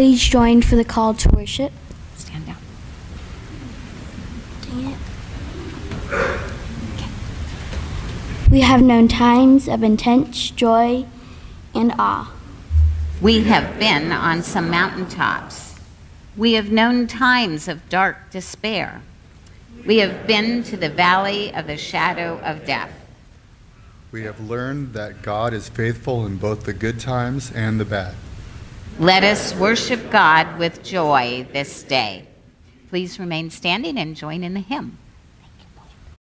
Please join for the call to worship. Stand up. We have known times of intense joy and awe. We have been on some mountaintops. We have known times of dark despair. We have been to the valley of the shadow of death. We have learned that God is faithful in both the good times and the bad. Let us worship God with joy this day. Please remain standing and join in the hymn.